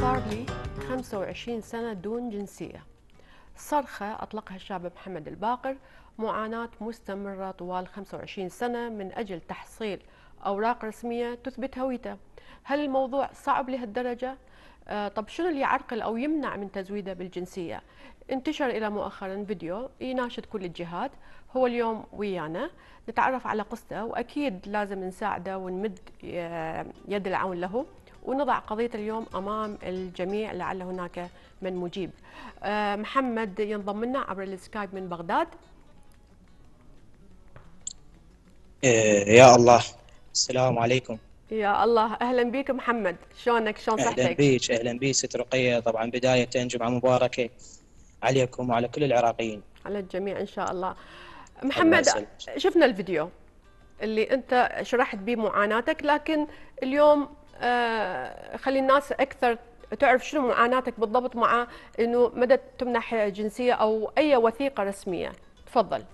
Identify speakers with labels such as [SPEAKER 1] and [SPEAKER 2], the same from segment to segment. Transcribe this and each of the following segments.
[SPEAKER 1] صار لي 25 سنة دون جنسية. صرخة أطلقها الشاب محمد الباقر معاناة مستمرة طوال 25 سنة من أجل تحصيل أوراق رسمية تثبت هويته. هل الموضوع صعب لهالدرجة؟ آه، طب شنو اللي يعرقل أو يمنع من تزويده بالجنسية؟ انتشر إلى مؤخرا فيديو يناشد كل الجهات. هو اليوم ويانا. نتعرف على قصته وأكيد لازم نساعده ونمد آه، يد العون له. ونضع قضية اليوم أمام الجميع لعل هناك من مجيب. آه، محمد ينضم لنا عبر السكايب من بغداد.
[SPEAKER 2] إيه، يا الله السلام عليكم.
[SPEAKER 1] يا الله أهلا بك محمد. شلونك؟ شلون
[SPEAKER 2] أهلا
[SPEAKER 1] صحتك؟
[SPEAKER 2] بيك أهلا بيك ست رقية. طبعا بداية جمعة مباركة عليكم وعلى كل العراقيين.
[SPEAKER 1] على الجميع إن شاء الله. محمد. شفنا الفيديو اللي أنت شرحت به معاناتك لكن اليوم آه، خلي الناس أكثر تعرف شنو معاناتك بالضبط مع أنه مدى تمنح جنسية أو أي وثيقة رسمية. تفضل.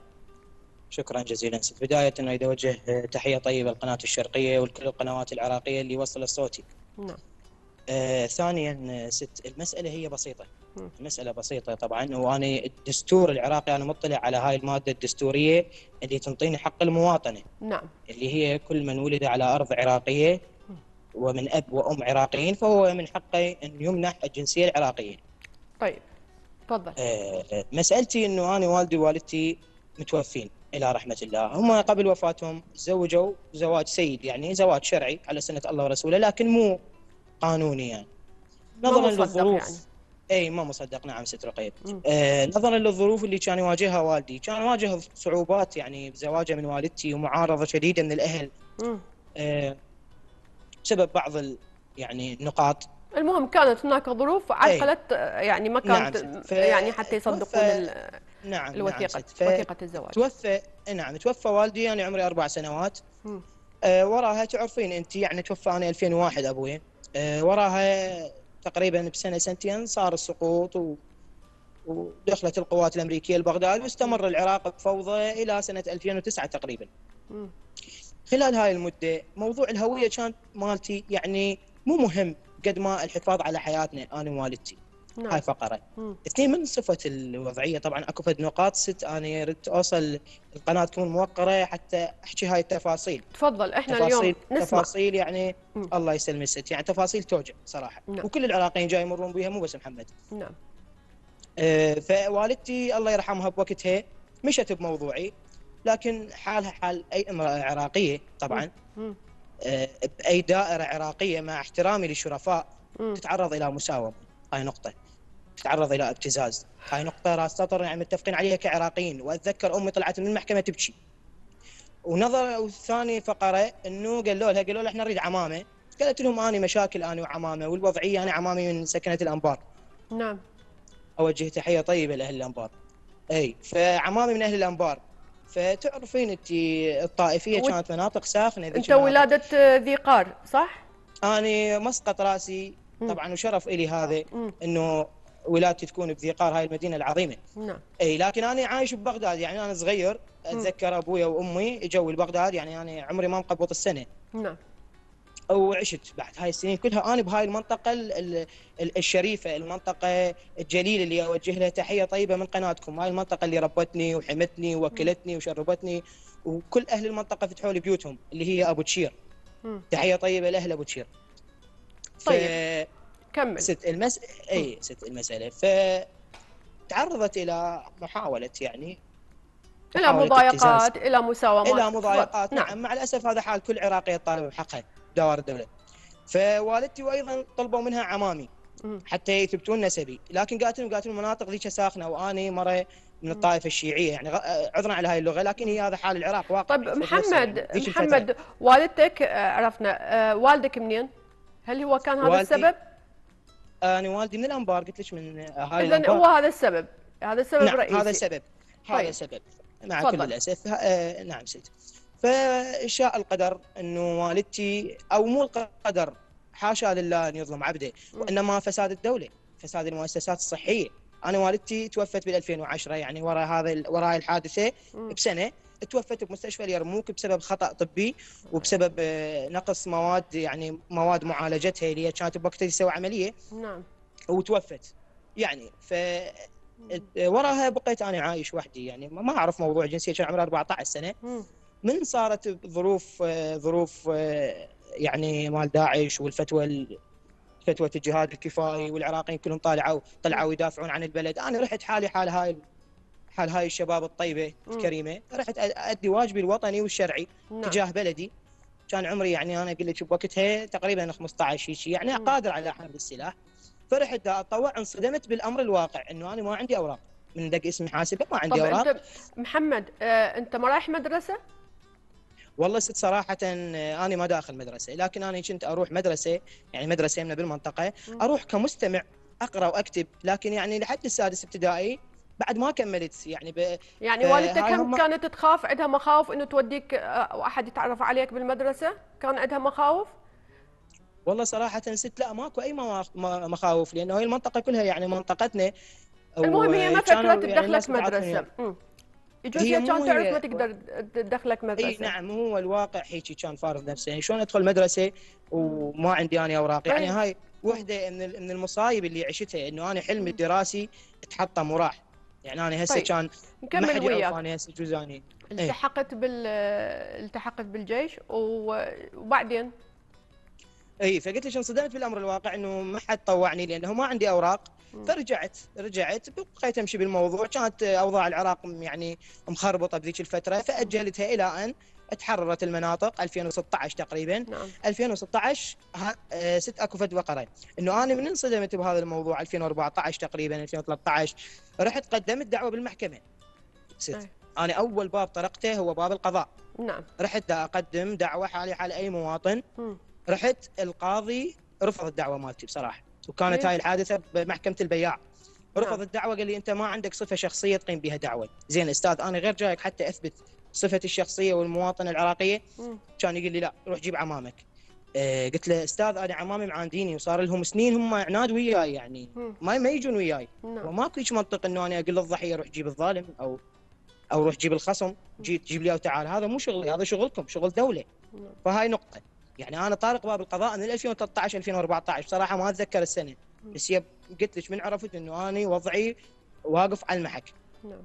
[SPEAKER 2] شكرا جزيلا ست بداية اريد أوجه تحية طيبة للقناه الشرقية ولكل القنوات العراقية اللي وصل صوتي.
[SPEAKER 1] نعم.
[SPEAKER 2] آه ثانيا ست المسألة هي بسيطة.
[SPEAKER 1] مم.
[SPEAKER 2] المسألة بسيطة طبعا وأنا الدستور العراقي أنا مطلع على هاي المادة الدستورية اللي تنطيني حق المواطنة.
[SPEAKER 1] نعم.
[SPEAKER 2] اللي هي كل من ولد على أرض عراقية ومن أب وأم عراقيين فهو من حقه أن يمنح الجنسية العراقية
[SPEAKER 1] طيب تفضل
[SPEAKER 2] آه، آه، مسألتي إنه أنا والدي ووالدتي متوفين إلى رحمة الله، هم قبل وفاتهم تزوجوا زواج سيد يعني زواج شرعي على سنة الله ورسوله لكن مو قانوني يعني. نظرا للظروف
[SPEAKER 1] يعني.
[SPEAKER 2] إي ما مصدق نعم ست رقيب. آه نظرا للظروف اللي كان يواجهها والدي، كان يواجه صعوبات يعني بزواجه من والدتي ومعارضة شديدة من
[SPEAKER 1] الأهل.
[SPEAKER 2] آه بسبب بعض ال يعني النقاط
[SPEAKER 1] المهم كانت هناك ظروف عرقلت آه، يعني ما كانت
[SPEAKER 2] نعم، ف-
[SPEAKER 1] يعني حتى يصدقون ال-
[SPEAKER 2] نعم نعم ست. ف-
[SPEAKER 1] وثيقة الزواج
[SPEAKER 2] توفى نعم توفى والدي أنا عمري أربع سنوات. آه وراها تعرفين أنت يعني توفى أنا 2001 أبوي آه وراها تقريبا بسنة سنتين صار السقوط و... ودخلت القوات الأمريكية لبغداد واستمر العراق بفوضى إلى سنة 2009 تقريبا.
[SPEAKER 1] مم.
[SPEAKER 2] خلال هاي المدة موضوع الهوية كانت مالتي يعني مو مهم قد ما الحفاظ على حياتنا أنا ووالدتي. هاي
[SPEAKER 1] نعم
[SPEAKER 2] فقرة.
[SPEAKER 1] مم.
[SPEAKER 2] اثنين من صفة الوضعية طبعا أكو فد نقاط ست أنا ردت أوصل القناة تكون موقرة حتى أحكي هاي التفاصيل
[SPEAKER 1] تفضل إحنا
[SPEAKER 2] تفاصيل
[SPEAKER 1] اليوم نسمع
[SPEAKER 2] تفاصيل يعني
[SPEAKER 1] مم.
[SPEAKER 2] الله يسلم الست يعني تفاصيل توجع صراحة
[SPEAKER 1] نعم.
[SPEAKER 2] وكل العراقيين جاي يمرون بها مو بس محمد
[SPEAKER 1] نعم
[SPEAKER 2] آه، فوالدتي الله يرحمها بوقتها مشت بموضوعي لكن حالها حال أي امرأة عراقية طبعا.
[SPEAKER 1] مم.
[SPEAKER 2] آه، باي دائرة عراقية مع احترامي للشرفاء. تتعرض إلى مساومة. هاي نقطة. تتعرض إلى ابتزاز. هاي نقطة راس سطر يعني متفقين عليها كعراقيين. وأتذكر أمي طلعت من المحكمة تبكي. ونظر والثاني فقرة إنه قالوا لها قالوا لها إحنا نريد عمامة. قالت لهم أني مشاكل أنا وعمامه والوضعية أنا عمامي من سكنة الأنبار.
[SPEAKER 1] نعم.
[SPEAKER 2] أوجه تحية طيبة لأهل الأنبار. أي فعمامي من أهل الأنبار. فتعرفين انت الطائفية
[SPEAKER 1] وت-
[SPEAKER 2] كانت مناطق ساخنة
[SPEAKER 1] انت
[SPEAKER 2] المناطق.
[SPEAKER 1] ولادة آه، ذي قار صح؟
[SPEAKER 2] أني مسقط
[SPEAKER 1] رأسي.
[SPEAKER 2] طبعا وشرف إلي هذا. إنه ولادتي تكون بذيقار هاي المدينة العظيمة
[SPEAKER 1] نعم
[SPEAKER 2] إي لكن أنا عايش ببغداد يعني أنا صغير أتذكر أبويا وأمي اجوا لبغداد يعني أنا عمري ما مقبض السنة
[SPEAKER 1] نعم
[SPEAKER 2] وعشت بعد هاي السنين كلها. أنا بهاي المنطقة ال- ال- ال- الشريفة المنطقة الجليله اللي أوجه لها تحية طيبة من قناتكم. هاي المنطقة اللي ربتني وحمتني ووكلتني وشربتني وكل أهل المنطقة فتحوا لي بيوتهم اللي هي أبو تشير. تحية طيبة لأهل أبو تشير. ف-
[SPEAKER 1] طيب. كمل.
[SPEAKER 2] ست المس اي ست المسألة. ف تعرضت إلى محاولة يعني إلى
[SPEAKER 1] مضايقات إلى مساومات.
[SPEAKER 2] إلى مضايقات.
[SPEAKER 1] تفضل.
[SPEAKER 2] نعم. مع الأسف هذا حال كل عراقي يطالب بحقها. دوار الدولة. فوالدتي وأيضا طلبوا منها عمامي. حتى يثبتون نسبي. لكن قالت لهم قالت لهم المناطق ذيك ساخنة وأني مرة من الطائفة الشيعية. يعني عذرا على هاي اللغة لكن هي هذا حال العراق واقع
[SPEAKER 1] طيب محمد. محمد والدتك آه، عرفنا آه، والدك منين؟ هل هو كان هذا السبب؟
[SPEAKER 2] أنا والدي من الأنبار قلت لك من هاي
[SPEAKER 1] اذا هو هذا السبب. هذا السبب
[SPEAKER 2] نعم
[SPEAKER 1] الرئيسي.
[SPEAKER 2] هذا السبب. هذا
[SPEAKER 1] طيب.
[SPEAKER 2] السبب. مع
[SPEAKER 1] تفضل.
[SPEAKER 2] كل الاسف آه نعم ست فشاء القدر إنه والدتي أو مو القدر حاشا لله أن يظلم عبده. وإنما فساد الدولة فساد المؤسسات الصحية. أنا والدتي توفت بال 2010 يعني وراء هذا وراء
[SPEAKER 1] الحادثة.
[SPEAKER 2] بسنة توفت بمستشفى اليرموك بسبب خطأ طبي وبسبب آه، نقص مواد يعني مواد معالجتها اللي هي كانت بوقتها تسوي عملية.
[SPEAKER 1] نعم.
[SPEAKER 2] وتوفت. يعني ف وراها بقيت أنا عايش وحدي يعني ما أعرف موضوع الجنسيه كان عمري 14
[SPEAKER 1] سنة.
[SPEAKER 2] من صارت ظروف ظروف يعني مال داعش والفتوى ال- فتوى الجهاد الكفائي والعراقيين كلهم طالعوا طلعوا يدافعون عن البلد. أنا رحت حالي حال هاي حال هاي الشباب
[SPEAKER 1] الطيبة.
[SPEAKER 2] الكريمة. رحت أدي واجبي الوطني والشرعي
[SPEAKER 1] نعم.
[SPEAKER 2] تجاه بلدي. كان عمري يعني أنا أقول لك بوقتها تقريبا 15 شيء يعني. قادر على حمل السلاح. فرحت دا أتطوع انصدمت بالأمر الواقع إنه أنا ما عندي أوراق. من دق اسمي حاسبه ما عندي
[SPEAKER 1] طب
[SPEAKER 2] أوراق.
[SPEAKER 1] انت محمد آه، أنت ما رايح مدرسة؟
[SPEAKER 2] والله ست صراحة آه، أنا ما داخل مدرسة لكن أنا كنت أروح مدرسة يعني مدرسة يمنا بالمنطقة
[SPEAKER 1] مم.
[SPEAKER 2] أروح كمستمع أقرأ وأكتب لكن يعني لحد السادس ابتدائي بعد ما كملت يعني ب...
[SPEAKER 1] يعني
[SPEAKER 2] آه،
[SPEAKER 1] والدتك هم كانت تخاف؟ عندها مخاوف إنه توديك آه، واحد يتعرف عليك بالمدرسة؟ كان عندها مخاوف؟
[SPEAKER 2] والله صراحة ست لا ماكو ما- مخاوف لأنه هي المنطقة كلها يعني منطقتنا
[SPEAKER 1] المهم هي ما فكرت
[SPEAKER 2] يعني
[SPEAKER 1] تدخلك
[SPEAKER 2] الناس تعرفني.
[SPEAKER 1] مدرسة.
[SPEAKER 2] هي
[SPEAKER 1] كان تعرف ما تقدر تدخلك مدرسه
[SPEAKER 2] إي نعم هو الواقع هيك كان فارض نفسه. يعني شلون أدخل مدرسة وما عندي أنا اوراق يعني. هاي وحدة من من المصايب اللي عشتها إنه أنا حلمي الدراسي تحطم وراح. يعني أنا هسه
[SPEAKER 1] طيب.
[SPEAKER 2] كان ما حد يعرف أنا هسه جوزاني
[SPEAKER 1] التحقت بال التحقت بالجيش وبعدين؟
[SPEAKER 2] اي فقلت لك انصدمت بالامر الواقع إنه ما حد طوعني لأنه ما عندي
[SPEAKER 1] أوراق.
[SPEAKER 2] فرجعت رجعت بقيت أمشي بالموضوع. كانت أوضاع العراق يعني مخربطة بذيك الفترة. فأجلتها إلى أن تحررت المناطق 2016 تقريبا.
[SPEAKER 1] نعم.
[SPEAKER 2] 2016 ها- آه، ست أكو فتوى قرأ إنه أنا من انصدمت بهذا الموضوع. 2014 تقريبا 2013 رحت قدمت دعوة بالمحكمة. ست.
[SPEAKER 1] أي.
[SPEAKER 2] أنا أول باب طرقته هو باب القضاء.
[SPEAKER 1] نعم.
[SPEAKER 2] رحت دا أقدم دعوة حالي حال أي مواطن.
[SPEAKER 1] مم.
[SPEAKER 2] رحت القاضي رفض الدعوة مالتي بصراحة. وكانت
[SPEAKER 1] ليش؟
[SPEAKER 2] هاي الحادثة بمحكمة البياع. رفض
[SPEAKER 1] نعم.
[SPEAKER 2] الدعوة قال لي أنت ما عندك صفة شخصية تقيم بها دعوة. زين أستاذ أنا غير جايك حتى أثبت صفتي الشخصية والمواطنة
[SPEAKER 1] العراقية.
[SPEAKER 2] كان يقول لي لا روح جيب عمامك. آه قلت له أستاذ أنا عمامي معانديني وصار لهم سنين هم عناد وياي يعني. ما ما يجون وياي.
[SPEAKER 1] نعم.
[SPEAKER 2] وماكو هيك منطق إنه أنا أقول للضحيه روح جيب الظالم أو أو روح جيب الخصم. جي تجيب لي وتعال. هذا مو شغلي هذا شغلكم شغل دولة.
[SPEAKER 1] نعم.
[SPEAKER 2] فهاي نقطة. يعني أنا طارق باب القضاء من 2013 2014 بصراحه ما أتذكر السنة. بس هي قلت لك من عرفت إنه أنا وضعي واقف على المحك.
[SPEAKER 1] نعم.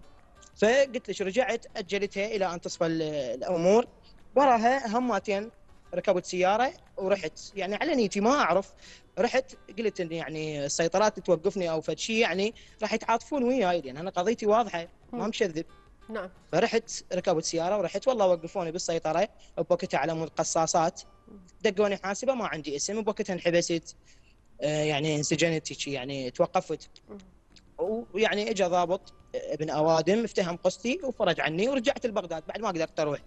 [SPEAKER 2] فقلت لك رجعت أجلتها إلى أن تصفى ال- الأمور. وراها هماتين ركبت سيارة ورحت. يعني على نيتي ما أعرف. رحت قلت إن يعني السيطرات توقفني أو فد شيء يعني راح يتعاطفون وياي لأن أنا قضيتي واضحة ما. مشذب.
[SPEAKER 1] نعم.
[SPEAKER 2] فرحت ركبت سيارة ورحت والله وقفوني بالسيطرة. بوقتها على مود قصاصات دقوني حاسبة ما عندي اسم. بوقتها انحبست آه، يعني انسجنت يعني توقفت. ويعني اجى ضابط آه، ابن أوادم افتهم قصتي وفرج عني ورجعت لبغداد. بعد ما قدرت أروح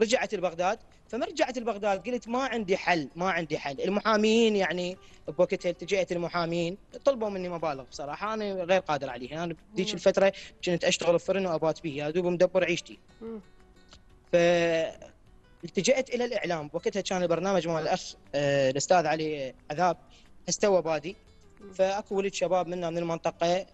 [SPEAKER 2] رجعت لبغداد. فما رجعت لبغداد قلت ما عندي حل ما عندي حل. المحامين يعني بوقتها التجأت المحامين طلبوا مني مبالغ بصراحة. أنا غير قادر عليها. أنا بذيك. الفترة كنت أشتغل بفرن وابات به يا دوب مدبر عيشتي.
[SPEAKER 1] مم.
[SPEAKER 2] فالتجأت إلى الإعلام. وقتها كان البرنامج مال الأخ آه، الأستاذ علي عذاب استوى بادي. فأكو ولد شباب منا من المنطقة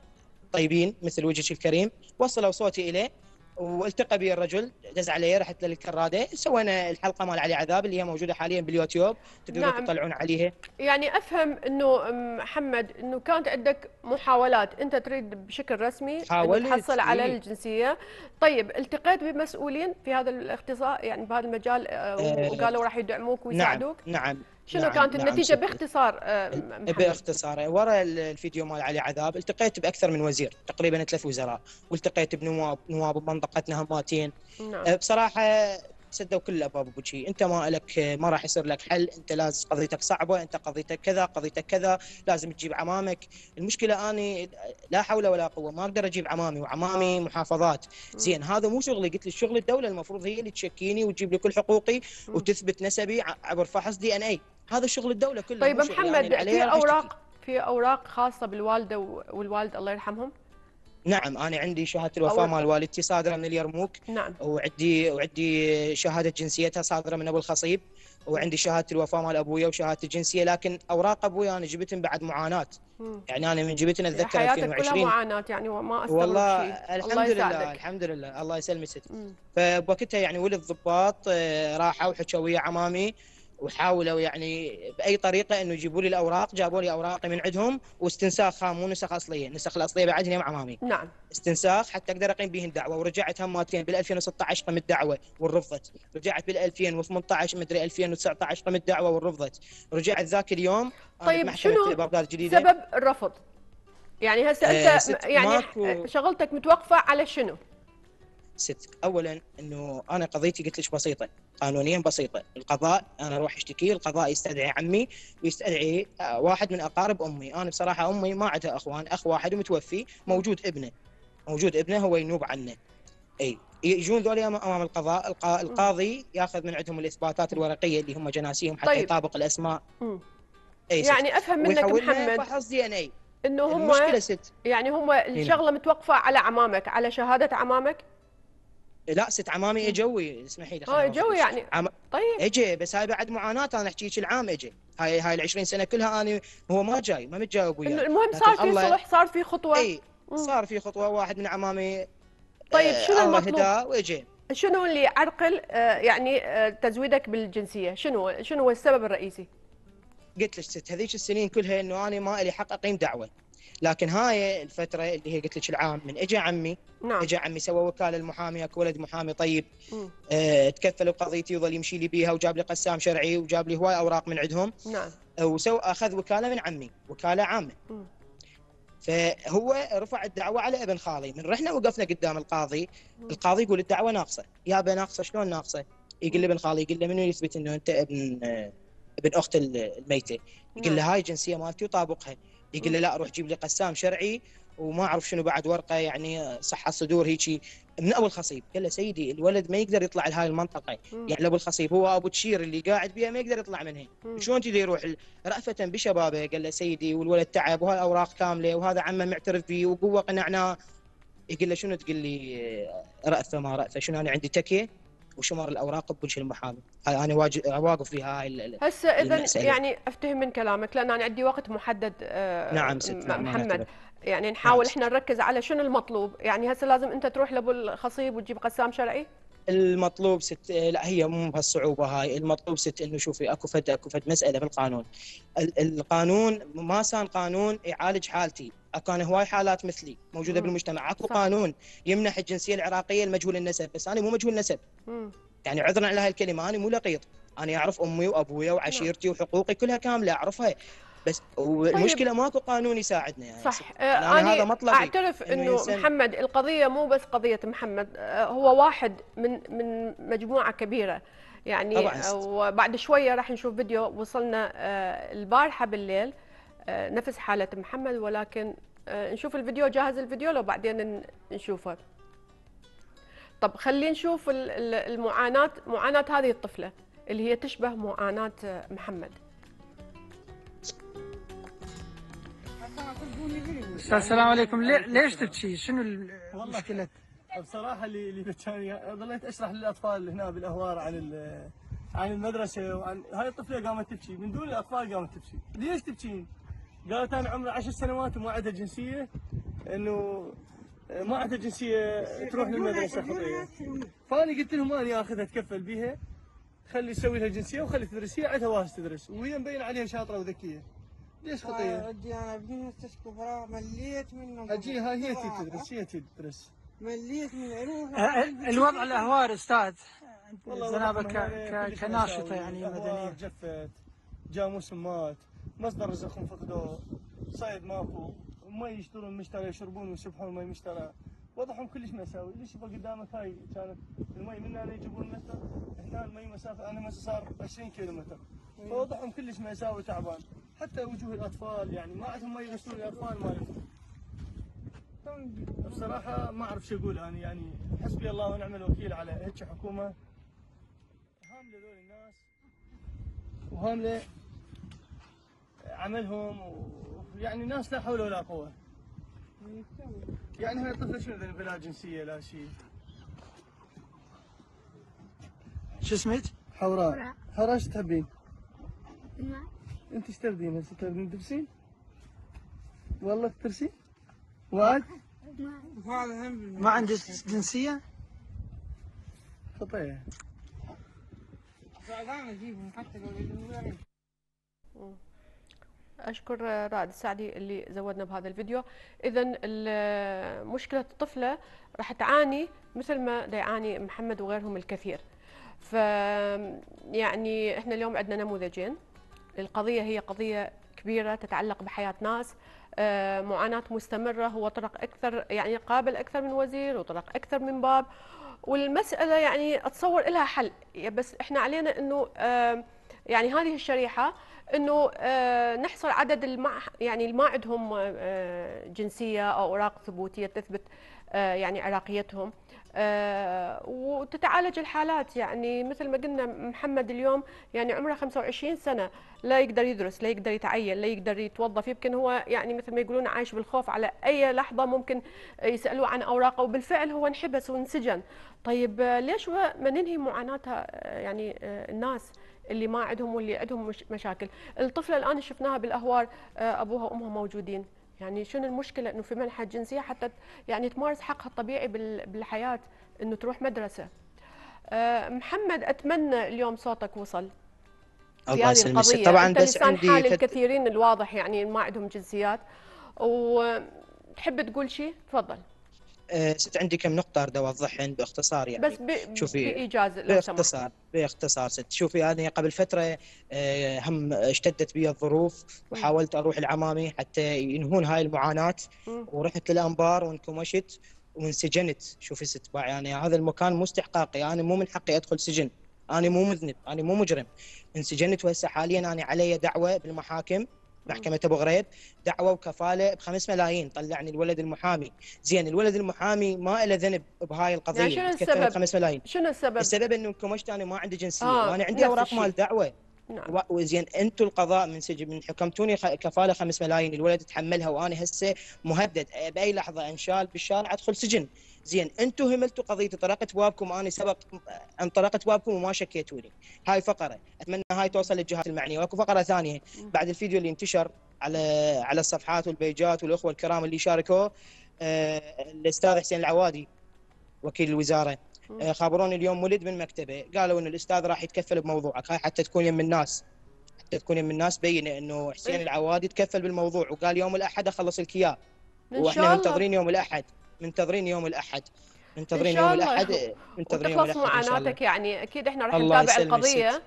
[SPEAKER 2] طيبين مثل وجهك الكريم وصلوا صوتي إليه. والتقى بي الرجل دز علي رحت للكراده سوينا الحلقة مال علي عذاب اللي هي موجودة حاليا باليوتيوب. تقدرون
[SPEAKER 1] نعم.
[SPEAKER 2] تطلعون عليها.
[SPEAKER 1] يعني أفهم إنه محمد إنه كانت عندك محاولات. أنت تريد بشكل رسمي تحصل على
[SPEAKER 2] إيه.
[SPEAKER 1] الجنسية. طيب التقيت بمسؤولين في هذا الاختصاص يعني بهذا المجال آه،
[SPEAKER 2] آه،
[SPEAKER 1] وقالوا راح يدعموك ويساعدوك؟
[SPEAKER 2] نعم نعم.
[SPEAKER 1] شنو
[SPEAKER 2] نعم،
[SPEAKER 1] كانت
[SPEAKER 2] نعم،
[SPEAKER 1] النتيجة
[SPEAKER 2] صدق.
[SPEAKER 1] باختصار آه، محمد؟
[SPEAKER 2] باختصار ورا الفيديو مال علي عذاب التقيت بأكثر من وزير تقريبا ثلاث وزراء والتقيت بنواب نواب بمنطقتنا هماتين
[SPEAKER 1] نعم.
[SPEAKER 2] أه، بصراحة سدوا كل الابواب بوجهي أنت ما لك ما راح يصير لك حل. أنت لازم قضيتك صعبة. أنت قضيتك كذا قضيتك كذا. لازم تجيب عمامك. المشكلة أني لا حول ولا قوة. ما أقدر أجيب عمامي. وعمامي محافظات. زين هذا مو شغلي. قلت لي شغل الدولة. المفروض هي اللي تشكيني وتجيب لي كل حقوقي. وتثبت نسبي عبر فحص دي إن اي هذا شغل الدولة كله.
[SPEAKER 1] طيب. محمد
[SPEAKER 2] يعني
[SPEAKER 1] في. اوراق في أوراق خاصة بالوالدة والوالد الله يرحمهم؟
[SPEAKER 2] نعم أنا عندي شهادة
[SPEAKER 1] الوفاة
[SPEAKER 2] مال والدتي صادرة من اليرموك.
[SPEAKER 1] نعم.
[SPEAKER 2] وعندي وعندي شهادة جنسيتها صادرة من أبو الخصيب. وعندي شهادة الوفاة مال أبويا وشهادة الجنسيه لكن أوراق أبويا أنا جبتهم بعد معاناة.
[SPEAKER 1] مم.
[SPEAKER 2] يعني أنا من جبتنا أتذكر
[SPEAKER 1] حياتك كلها
[SPEAKER 2] 2020
[SPEAKER 1] معاناة يعني وما استغرب
[SPEAKER 2] والله
[SPEAKER 1] شيء
[SPEAKER 2] الحمد
[SPEAKER 1] الله
[SPEAKER 2] لله. الحمد لله. الله يسلمك. فبوقتها يعني ولد ضباط آه، راحوا وحكوا ويا عمامي. وحاولوا يعني بأي طريقة إنه يجيبوا لي الأوراق جابوا لي أوراقي من عندهم واستنساخها مو نسخ أصلية النسخ الأصلية بعدني مع عمامي
[SPEAKER 1] نعم.
[SPEAKER 2] استنساخ حتى أقدر أقيم بهن دعوة ورجعت هم مرتين بال 2016 قمت دعوة ورفضت رجعت بال 2018 مدري 2019 قمت دعوة ورفضت رجعت ذاك اليوم
[SPEAKER 1] طيب شنو
[SPEAKER 2] بغداد الجديدة.
[SPEAKER 1] سبب الرفض؟ يعني هسه
[SPEAKER 2] آه،
[SPEAKER 1] انت
[SPEAKER 2] ست،
[SPEAKER 1] يعني
[SPEAKER 2] ماكو-
[SPEAKER 1] شغلتك متوقفة على شنو؟
[SPEAKER 2] ست. اولا إنه أنا قضيتي قلت لك بسيطه قانونيا بسيطه القضاء أنا أروح أشتكي القضاء يستدعي عمي ويستدعي آه، واحد من أقارب أمي. أنا بصراحة أمي ما عندها أخوان. أخ واحد ومتوفي. موجود ابنه. موجود ابنه هو ينوب عنه. إي. يجون ذولي أمام القضاء. القا- القاضي ياخذ من عندهم الإثباتات الورقية اللي هم جناسيهم حتى
[SPEAKER 1] طيب.
[SPEAKER 2] يطابق الأسماء. ست.
[SPEAKER 1] يعني أفهم منك محمد
[SPEAKER 2] فحص دي إن إي.
[SPEAKER 1] إنه هم
[SPEAKER 2] المشكلة ست.
[SPEAKER 1] يعني هم الشغلة متوقفة على عمامك على شهادة عمامك؟
[SPEAKER 2] لا ست عمامي اجوي. اسمحي لي
[SPEAKER 1] آه
[SPEAKER 2] أوضح.
[SPEAKER 1] يعني.
[SPEAKER 2] عم...
[SPEAKER 1] طيب.
[SPEAKER 2] اجى بس هاي بعد معاناة أنا أحكي العام اجى هاي هاي ال 20 سنة كلها أنا هو ما جاي ما متجاوب وياي
[SPEAKER 1] المهم صار في
[SPEAKER 2] الله-
[SPEAKER 1] صلح صار في
[SPEAKER 2] خطوة.
[SPEAKER 1] إي.
[SPEAKER 2] صار في خطوة. واحد من عمامي
[SPEAKER 1] طيب
[SPEAKER 2] آه،
[SPEAKER 1] شنو
[SPEAKER 2] الله
[SPEAKER 1] المطلوب؟
[SPEAKER 2] واجى
[SPEAKER 1] شنو اللي يعرقل آه، يعني آه، تزويدك بالجنسية؟ شنو شنو هو السبب الرئيسي؟
[SPEAKER 2] قلت لك ست هذيك السنين كلها إنه أنا ما لي حق أقيم دعوة. لكن هاي الفترة اللي هي قلت لك العام من اجى عمي
[SPEAKER 1] نعم.
[SPEAKER 2] اجى عمي سوى وكالة المحامي أكو ولد محامي طيب
[SPEAKER 1] مم.
[SPEAKER 2] آه، تكفل بقضيتي وظل يمشي لي بيها وجاب لي قسام شرعي وجاب لي هواي أوراق من عندهم.
[SPEAKER 1] نعم.
[SPEAKER 2] وسوى أخذ وكالة من عمي وكالة عامة.
[SPEAKER 1] مم.
[SPEAKER 2] فهو رفع الدعوة على ابن خالي. من رحنا وقفنا قدام القاضي القاضي يقول الدعوة ناقصة. يابا ناقصة شلون ناقصة؟ يقول لي ابن خالي يقول له منو يثبت إنه أنت ابن آه، ابن أخت الميتة؟ يقول له
[SPEAKER 1] نعم.
[SPEAKER 2] هاي الجنسيه مالتي وطابقها. يقول له لا روح جيب لي قسام شرعي وما أعرف شنو بعد ورقة يعني صحة صدور هيجي. من ابو الخصيب قال له سيدي الولد ما يقدر يطلع لهاي
[SPEAKER 1] المنطقة.
[SPEAKER 2] يعني ابو الخصيب هو أبو تشير اللي قاعد بيها ما يقدر يطلع منها. شلون تدري يروح رأفة بشبابه؟ قال له سيدي والولد تعب وهاي اوراق كاملة وهذا عمه معترف فيه وقوة قنعناه. يقول له شنو تقول لي؟ رأفة ما رأفة شنو أنا عندي تكية؟ وشمر الأوراق بوجه المحامي هاي أنا واقف فيها هاي
[SPEAKER 1] هسه
[SPEAKER 2] إذا.
[SPEAKER 1] يعني أفتهم من كلامك لأن أنا عندي وقت محدد آه،
[SPEAKER 2] نعم ست نعم
[SPEAKER 1] محمد. يعني نحاول
[SPEAKER 2] ست.
[SPEAKER 1] إحنا نركز على شنو المطلوب يعني هسه لازم أنت تروح لأبو الخصيب وتجيب قسام شرعي
[SPEAKER 2] المطلوب ست لا هي مو بهالصعوبة هاي. المطلوب ست إنه شوفي أكو فد أكو فد. مسألة بالقانون. ال- القانون ما كان قانون يعالج حالتي. كان هواي حالات مثلي موجودة
[SPEAKER 1] مم.
[SPEAKER 2] بالمجتمع. أكو
[SPEAKER 1] صح.
[SPEAKER 2] قانون يمنح الجنسية العراقية لمجهول النسب. بس أنا مو مجهول نسب.
[SPEAKER 1] مم.
[SPEAKER 2] يعني عذرا على هاي الكلمة أنا مو لقيط. أنا أعرف أمي وابويا وعشيرتي وحقوقي كلها كاملة. أعرفها. بس والمشكلة ماكو قانون يساعدنا يعني.
[SPEAKER 1] صح. آه،
[SPEAKER 2] يعني أنا هذا
[SPEAKER 1] أنا
[SPEAKER 2] مطلبي
[SPEAKER 1] أعترف
[SPEAKER 2] إنه إنسان-
[SPEAKER 1] محمد القضية مو بس قضية محمد آه، هو واحد من من مجموعة كبيرة. يعني
[SPEAKER 2] طبعاً.
[SPEAKER 1] آه، وبعد شوية راح نشوف فيديو وصلنا البارحة بالليل نفس حالة محمد ولكن نشوف الفيديو جاهز الفيديو لو بعدين نشوفه. طب خلينا نشوف ال- ال- المعاناة معاناة هذه الطفلة اللي هي تشبه معاناة محمد.
[SPEAKER 3] السلام عليكم ليش تبكي؟ شنو المشكلة؟
[SPEAKER 4] بصراحة اللي اللي كان ظليت أشرح للأطفال هنا بالأهوار عن عن المدرسة وعن هاي الطفلة قامت تبكي من دون الأطفال قامت تبكي ليش تبكين؟ قالت أنا عمري عشر سنوات وما عندها جنسية إنه ما عندها جنسية تروح للمدرسة خطيه فأنا قلت لهم أنا آخذها اتكفل بيها خلي تسوي لها جنسية وخلي تدرس هي عندها واس تدرس. وهي مبين عليها شاطرة وذكية. ليش خطية؟
[SPEAKER 5] عندي أنا ابني مستشفى فراغ مليت منه
[SPEAKER 4] أجي هاي هي تدرس هي تدرس.
[SPEAKER 5] مليت من عروض
[SPEAKER 3] ال- الوضع الأهوار أستاذ.
[SPEAKER 4] والله
[SPEAKER 3] زنابة
[SPEAKER 4] وضعهم
[SPEAKER 3] ك-
[SPEAKER 4] يعني.
[SPEAKER 3] يعني مدنية.
[SPEAKER 4] جفت جاء موسمات مصدر رزقهم فقدوه صيد ماكو مي يشترون مشترى يشربون ويسبحون مي مشترى وضعهم كلش مأساوي ليش يبقى قدامك هاي كانت المي؟ من هنا يجيبون متر هنا المي مسافة أنا مسا صار 20 كيلو متر فوضعهم كلش مأساوي تعبان. حتى وجوه الأطفال يعني ما عندهم مي يغسلون الأطفال مالتهم. بصراحة ما أعرف شو أقول أنا يعني حسبي الله ونعم الوكيل على هيك حكومة. هاملة ذول الناس وهاملة عملهم ويعني ناس لا حول ولا قوة. يعني هاي الطفلة شنو ذنب بلا جنسية لا شيء
[SPEAKER 3] شو اسمك؟
[SPEAKER 4] حوراء حوراء إيش تحبين؟
[SPEAKER 6] ما
[SPEAKER 4] انت إيش تردين هسه تردين ترسين؟ والله ترسين؟ وايد؟
[SPEAKER 6] ما
[SPEAKER 3] عندك جنسية؟
[SPEAKER 4] خطيه
[SPEAKER 1] أشكر رائد السعدي اللي زودنا بهذا الفيديو. إذا مشكلة الطفلة راح تعاني مثل ما يعاني محمد وغيرهم الكثير. ف يعني إحنا اليوم عندنا نموذجين. القضية هي قضية كبيرة تتعلق بحياة ناس. آه، معاناة مستمرة هو طرق أكثر يعني قابل أكثر من وزير وطرق أكثر من باب. والمسألة يعني أتصور لها حل. بس إحنا علينا أنه آه، يعني هذه الشريحة إنه آه، نحصر عدد الما يعني اللي ما عندهم آه، جنسية أو أوراق ثبوتية تثبت آه، يعني عراقيتهم. وتتعالج الحالات. يعني مثل ما قلنا محمد اليوم يعني عمره 25 سنة لا يقدر يدرس لا يقدر يتعين لا يقدر يتوظف. يمكن هو يعني مثل ما يقولون عايش بالخوف على أي لحظة ممكن يسألوه عن أوراقه وبالفعل هو انحبس وانسجن. طيب ليش ما ننهي معاناتها آه، يعني الناس؟ اللي ما عندهم واللي عندهم مش مشاكل. الطفلة الآن شفناها بالأهوار آه، أبوها وأمها موجودين. يعني شنو المشكلة؟ إنه في منحة جنسية حتى يعني تمارس حقها الطبيعي بال- بالحياة إنه تروح مدرسة. آه، محمد أتمنى اليوم صوتك وصل. في
[SPEAKER 2] الله
[SPEAKER 1] هذه
[SPEAKER 2] يسلمك.
[SPEAKER 1] القضية.
[SPEAKER 2] طبعا
[SPEAKER 1] أنت
[SPEAKER 2] بس
[SPEAKER 1] لسان حال
[SPEAKER 2] عندي فت...
[SPEAKER 1] الكثيرين الواضح يعني ما عندهم جنسيات. وتحب تقول شيء تفضل.
[SPEAKER 2] ست عندي كم نقطة أريد أوضحهن باختصار يعني.
[SPEAKER 1] بس ب...
[SPEAKER 2] شوفي،
[SPEAKER 1] بإيجاز
[SPEAKER 2] باختصار باختصار ست. شوفي أنا قبل فترة آه، هم اشتدت بي الظروف وحاولت أروح العمامي حتى ينهون هاي المعاناة
[SPEAKER 1] مم.
[SPEAKER 2] ورحت للأنبار وانكمشت وانسجنت. شوفي ست باع يعني هذا المكان مو استحقاقي. أنا مو من حقي أدخل سجن. أنا مو مذنب أنا مو مجرم. انسجنت وهسه حاليا أنا علي دعوة بالمحاكم. محكمة أبو غريب دعوة وكفالة بخمس ملايين. طلعني الولد المحامي. زين الولد المحامي ما له ذنب بهاي القضية.
[SPEAKER 1] يعني شنو السبب؟
[SPEAKER 2] بخمس ملايين.
[SPEAKER 1] شنو السبب؟
[SPEAKER 2] السبب إنه انكمشت أنا ما عندي جنسية.
[SPEAKER 1] آه،
[SPEAKER 2] وأنا عندي
[SPEAKER 1] أوراق.
[SPEAKER 2] مال دعوة.
[SPEAKER 1] نعم.
[SPEAKER 2] وزين أنتم القضاء من سجن من حكمتوني كفالة خمس ملايين الولد تحملها وأنا هسه مهدد. باي لحظة انشال بالشارع أدخل سجن. زين أنتم هملتوا قضيتي طرقت بابكم أنا سبق أن طرقت بابكم وما شكيتوا لي هاي فقرة. أتمنى هاي توصل للجهات المعنية. وأكو فقرة ثانية. بعد الفيديو اللي انتشر على على الصفحات والبيجات والأخوة الكرام اللي شاركوه آه، الأستاذ حسين العوادي وكيل
[SPEAKER 1] الوزارة.
[SPEAKER 2] آه، خابروني اليوم ولد من مكتبة. قالوا انه الأستاذ راح يتكفل بموضوعك. هاي حتى تكون يم الناس. حتى تكون يم الناس بينة إنه حسين
[SPEAKER 1] إيه.
[SPEAKER 2] العوادي تكفل بالموضوع. وقال يوم الأحد أخلص لك اياه
[SPEAKER 1] إن وإحنا
[SPEAKER 2] منتظرين يوم الأحد. منتظرين يوم الأحد. منتظرين يوم. الأحد. منتظرين يوم الأحد إن
[SPEAKER 1] معاناتك يعني. أكيد إحنا راح نتابع
[SPEAKER 2] القضية.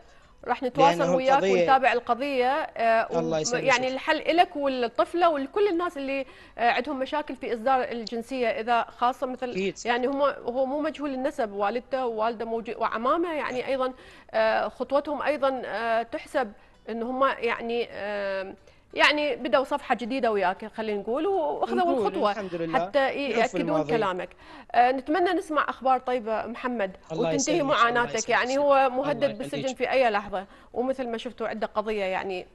[SPEAKER 1] راح نتواصل وياك
[SPEAKER 2] القضية-
[SPEAKER 1] ونتابع القضية آه،
[SPEAKER 2] الله يسلمك
[SPEAKER 1] يعني. الحل لك والطفلة ولكل الناس اللي آه، عندهم مشاكل في إصدار الجنسية إذا خاصة مثل يعني هم هو مو مجهول النسب والدته ووالده موجود وعمامة يعني أيضا آه، خطوتهم أيضا آه، تحسب إن هم يعني آه، يعني بدأوا صفحة جديدة وياك خلينا نقول
[SPEAKER 2] وأخذوا
[SPEAKER 1] الخطوة
[SPEAKER 2] الحمد لله
[SPEAKER 1] حتى يأكدون. كلامك آه، نتمنى نسمع أخبار طيبة محمد وتنتهي معاناتك. يعني هو مهدد بالسجن. في أي لحظة ومثل ما شفتوا عنده قضية يعني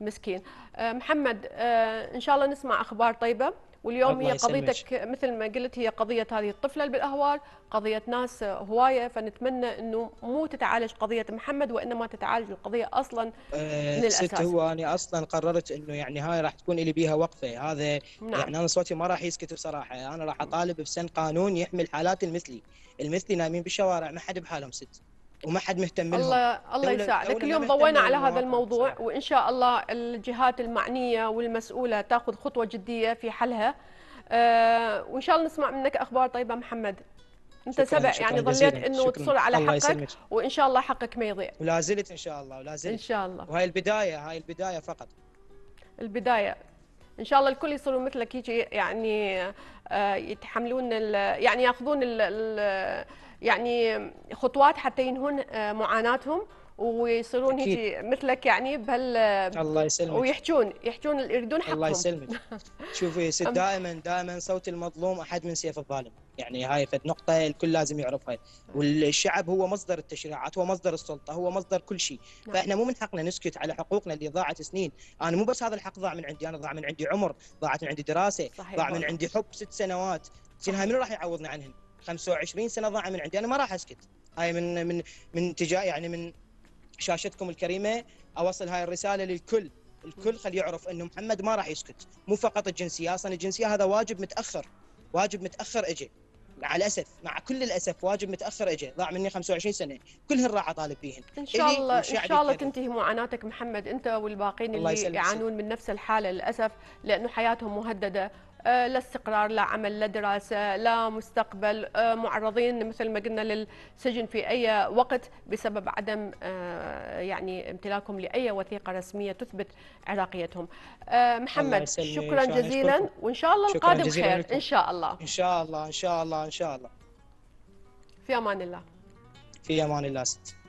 [SPEAKER 1] مسكين آه، محمد آه، إن شاء الله نسمع أخبار طيبة واليوم هي. قضيتك مثل ما قلت هي قضية هذه الطفلة اللي بالأهوار قضية ناس هواية فنتمنى أنه مو تتعالج قضية محمد وإنما تتعالج القضية أصلا
[SPEAKER 2] آه،
[SPEAKER 1] من
[SPEAKER 2] ست
[SPEAKER 1] الأساس.
[SPEAKER 2] هو أنا أصلا قررت إنه يعني هاي راح تكون لي بيها وقفة. هذا
[SPEAKER 1] نعم.
[SPEAKER 2] يعني أنا صوتي ما راح يسكت بصراحة. أنا راح أطالب بسن قانون يحمي الحالات المثلي. المثلي نايمين بالشوارع ما حد بحالهم ست. وما حد مهتم لهم.
[SPEAKER 1] الله الله يساعدك. اليوم ضوينا على هذا الموضوع. وإن شاء الله الجهات المعنية والمسؤولة تاخذ خطوة جدية في حلها. آه وإن شاء الله نسمع منك أخبار طيبة محمد. أنت
[SPEAKER 2] شكراً-
[SPEAKER 1] سبق
[SPEAKER 2] شكراً
[SPEAKER 1] يعني
[SPEAKER 2] جزيلاً. إنه.
[SPEAKER 1] تصر على حقك
[SPEAKER 2] يسلمك.
[SPEAKER 1] وإن شاء الله حقك ما يضيع.
[SPEAKER 2] ولا زلت إن شاء الله ولا
[SPEAKER 1] إن
[SPEAKER 2] زلت
[SPEAKER 1] شاء الله.
[SPEAKER 2] وهاي البداية هاي البداية فقط.
[SPEAKER 1] البداية. إن شاء الله الكل يصيروا مثلك يجي يعني آه، يتحملون يعني ياخذون ال- ال- يعني خطوات حتى ينهون آه، معاناتهم ويصيرون. هيك مثلك يعني بهال
[SPEAKER 2] الله يسلمك.
[SPEAKER 1] ويحجون يحجون يريدون
[SPEAKER 2] الله
[SPEAKER 1] حقهم.
[SPEAKER 2] يسلمك. شوفي ست دائما دائما صوت المظلوم أحد من سيف الظالم. يعني هاي فد نقطه الكل لازم يعرفها. والشعب هو مصدر التشريعات هو مصدر السلطة هو مصدر كل شيء.
[SPEAKER 1] نعم.
[SPEAKER 2] فإحنا مو من حقنا نسكت على حقوقنا اللي ضاعت سنين. أنا مو بس هذا الحق ضاع من عندي أنا ضاع من عندي عمر ضاعت من عندي دراسة
[SPEAKER 1] صحيح.
[SPEAKER 2] ضاع من. عندي حب ست سنوات. زين هاي؟ منو راح يعوضني عنهن؟ 25 سنة ضاع من عندي. أنا ما راح أسكت. هاي من من من تجاه يعني من بشاشتكم الكريمة أوصل هاي الرسالة للكل. الكل خلي يعرف إنه محمد ما راح يسكت. مو فقط الجنسية. أصلا الجنسية هذا واجب متأخر. واجب متأخر اجى مع الأسف. مع كل الأسف واجب متأخر اجى ضاع مني 25 سنة. كلهن راح اطالب بيهن
[SPEAKER 1] إن شاء الله
[SPEAKER 2] إن
[SPEAKER 1] شاء الله. تنتهي معاناتك محمد. أنت والباقين اللي. يعانون من نفس الحالة للأسف لأنه حياتهم مهددة لا استقرار لا عمل لا دراسة لا مستقبل. آه، معرضين مثل ما قلنا للسجن في أي وقت بسبب عدم آه، يعني امتلاكهم لأي وثيقة رسمية تثبت عراقيتهم. آه، محمد. شكرا جزيلا. وإن شاء الله القادم خير.
[SPEAKER 2] لكم.
[SPEAKER 1] إن شاء الله.
[SPEAKER 2] إن شاء الله إن شاء الله إن شاء الله.
[SPEAKER 1] في أمان الله.
[SPEAKER 2] في أمان الله ست.